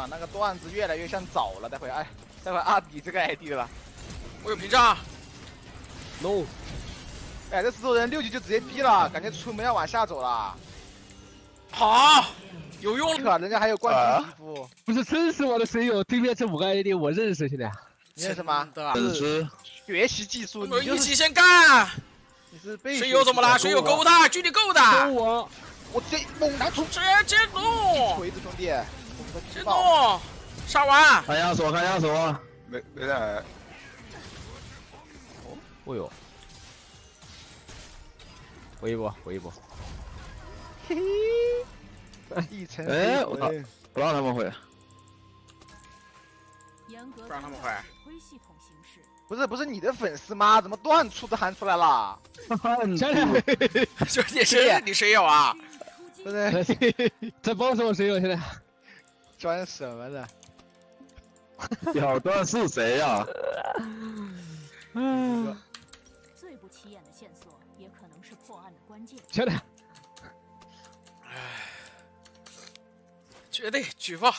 段，那个段子越来越像早了。待会哎，待会阿比这个 ID 了。我有屏障。no。哎，这石头人六级就直接逼了，感觉出门要往下走了。好，有用了，人家还有冠军皮肤。不是，真是我的水友，对面这五个 ID 我认识，兄弟。你认识吗？认识。学习技术，你一起先干。你是被水友怎么了？水友够大，距离够的。勾我，我这猛男出直接动。锤子兄弟，接动，杀完。看亚索，看亚索，没没带。哦呦。回一波，回一波。嘿嘿，一层。哎，我操，不让他们回。不让他们回。不是不是你的粉丝吗？怎么断出都喊出来了？兄弟，兄弟是你谁有啊？不对，在帮什么谁有？现在装什么呢？小段是谁呀？嗯。最不起眼的线索，也可能是破案的关键。兄弟，唉，绝对举报。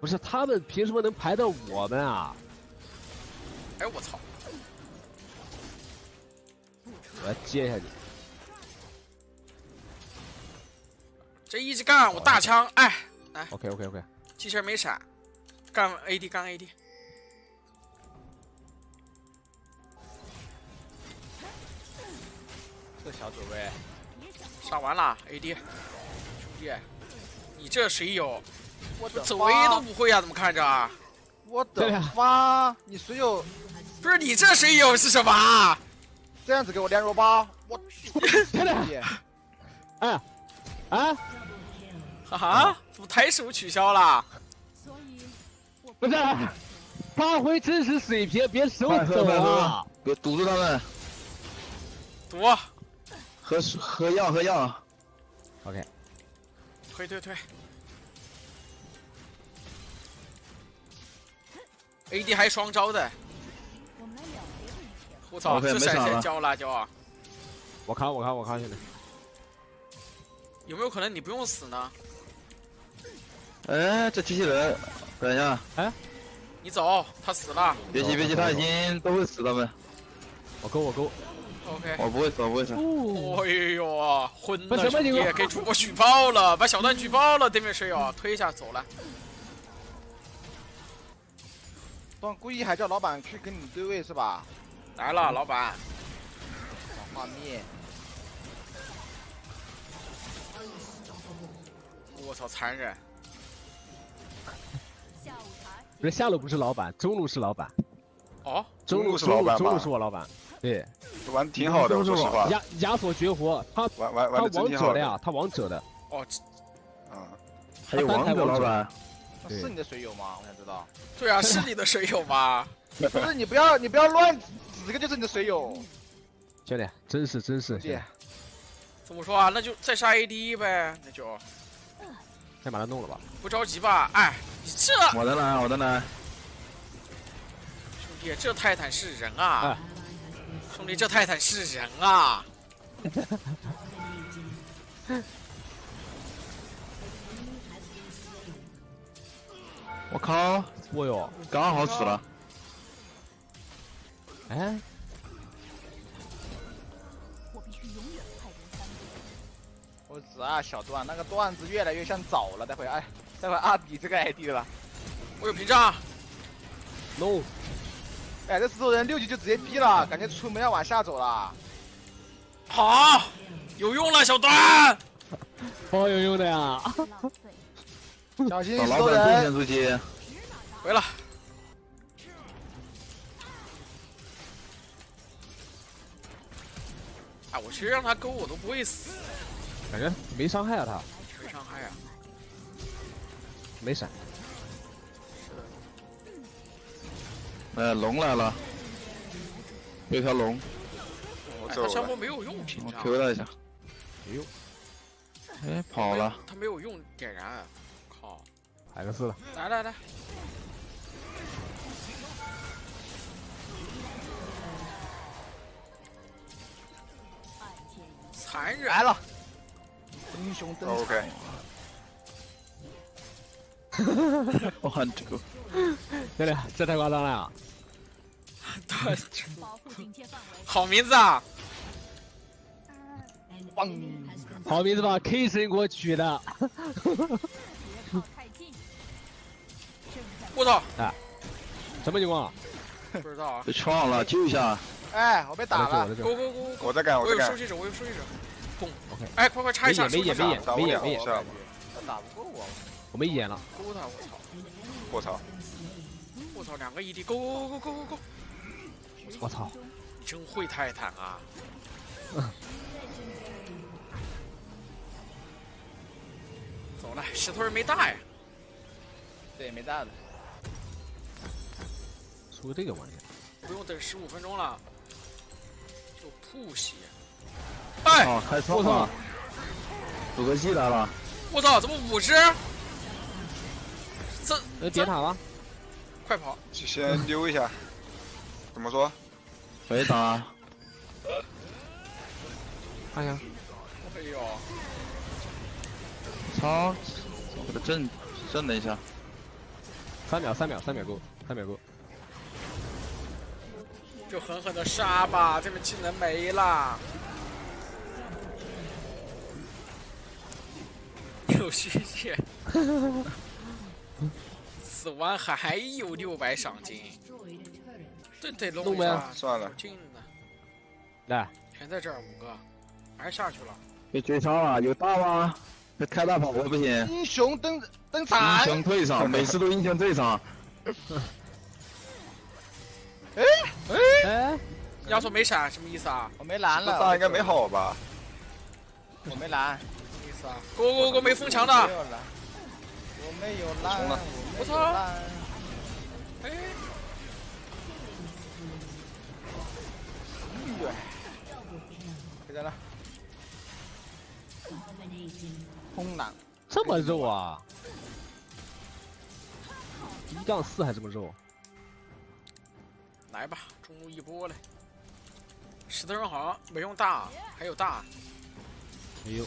不是他们凭什么能排到我们啊？哎我操！我要接下你。这一直干我大枪，哎，来。OK OK OK。机器人没闪，干 AD 干 AD。这小走位杀完了 AD，兄弟，你这谁有？我的走 A 都不会啊？怎么看着啊？我的妈！你谁有不是你这谁有是什么？这样子给我亮弱包，我兄弟！哎，啊！哈哈，怎么抬手取消了？不是，发挥真实水平，别手抖啊！别堵住他们。堵。喝喝药，喝药。OK。推推推。AD 还双招的，我操！这闪现交辣椒啊！我扛，我扛，我扛，兄弟。有没有可能你不用死呢？哎，这机器人，等一下。哎，你走，他死了。别急，别急，他已经都会死他们。我勾，我勾。OK。我不会死，我不会死。哎呦，昏了！兄弟，给主播举报了，把小段举报了，对面室友推一下走了。段故意还叫老板去跟你对位是吧？来了，老板。画面。我操，残忍！不是下路不是老板，中路是老板。哦，中路是老板中路是我老板。对，玩挺好的，说实话。亚亚索绝活，他玩玩玩他王者的呀，他王者的。哦，啊，还有王者老板。是你的水友吗？我想知道。对啊，是你的水友吗？不是你不要你不要乱指这个就是你的水友。兄弟，真是真是。姐，怎么说啊？那就再杀 AD 呗，那就。先把他弄了吧。不着急吧？哎，你这。我的来，我的来。兄弟，这泰坦是人啊！兄弟，这泰坦是人啊！我靠！我哟，刚好死了。哎，我死啊，小段，那个段子越来越像早了。待会哎，待会阿比这个 ID 了。我有屏障。no。哎，这石头人六级就直接逼了，感觉出门要往下走了。好，有用了，小段。好有用的呀！小心石头人。出击。回了。啊，我其实让他勾我都不会死。感觉没伤害啊，他。没伤害啊。没闪。呃，龙来了，有条龙。我走了。他相波没有用屏我。Q 他一下。没用。哎，跑了。他没有用点燃，靠。海克斯了。来来来。残忍来了。英雄登 OK 哇，这个对的，这太夸张了啊！对，保护警戒范围。好名字啊！棒！好名字吧，K 神给我取的。别靠太近。正在我操，哎什么情况？不知道啊。被撞了，救一下！哎，我被打了我在。干，我在干我有收，集者，我有收集者。嘣 OK！哎，快快插一下，没眼没眼没眼没眼没眼打不过我。我没眼了。勾他，我操！我操！我操，两个 ED，勾勾勾勾勾勾！我操！你真会泰坦啊！走了，石头人没大呀。对，没大的。出个这个玩意儿，不用等十五分钟了，就吐血。哎，我操了！阻隔技来了，我操，怎么五只？这呃，点塔吗？快跑！就先溜一下。怎么说？可以打。看一下，哎呦，操！给他震震了一下，三秒，三秒，三秒够，三秒够。就狠狠的杀吧，这边技能没了。有虚血，死完还有六百赏金，这得弄弄呗一下，算了，进呢，来，全在这儿，五个，还是下去了。被追杀了，有大吗？这开大跑不不行，英雄登登英场。雄退场，每次都英雄退场。哎 哎，亚索没闪，什么意思啊？我没蓝了。这大应该没好吧？我没蓝。什么意思啊？勾勾勾，没封墙的。没有蓝。我没有蓝。冲了我操蓝哎，回来了。空蓝。这么肉啊！一杠四还这么肉？来吧，中路一波嘞。石头人好像没用大，还有大。哎呦，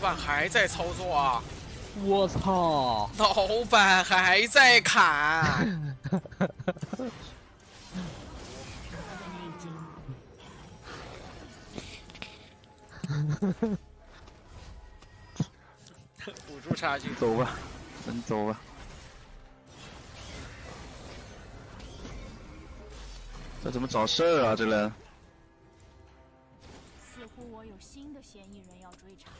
板还在操作啊！我操！老板还在砍。辅助差距，走吧，真走吧。这怎么找事儿啊？这人似乎我有新的嫌疑人要追查。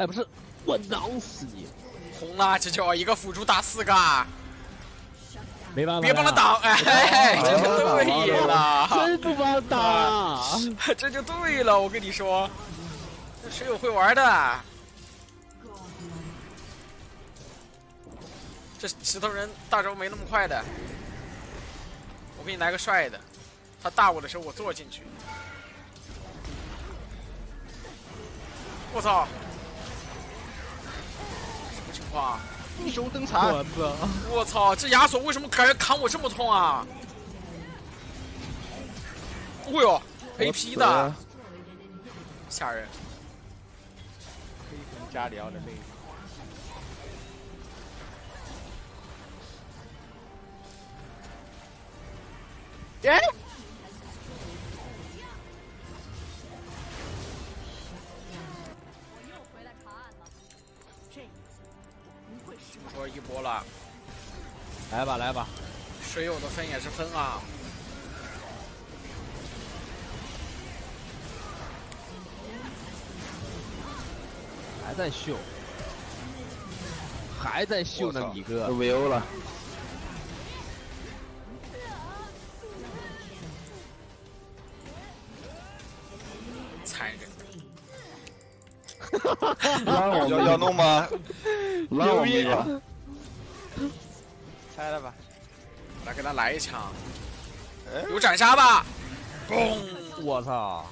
哎，不是，我挠死你！红了，这叫一个辅助打四个，没办法，别帮他，挡，哎，这就对了，真不帮他挡。这就对了，我跟你说，这水友会玩的。这石头人大招没那么快的，我给你来个帅的，他大我的时候我坐进去。我操！什么情况啊？英雄登场。我操！我操！这亚索为什么感觉砍我这么痛啊？哦呦，AP 的，吓人！黑魂加里奥的魅力。耶！吧，来吧，水友的分也是分啊！还在秀，还在秀呢米哥都。VO 了，残忍。让我们要要弄吗？让我们一把。拆了吧。来给他来一枪，哎有斩杀吧？嘣！我操！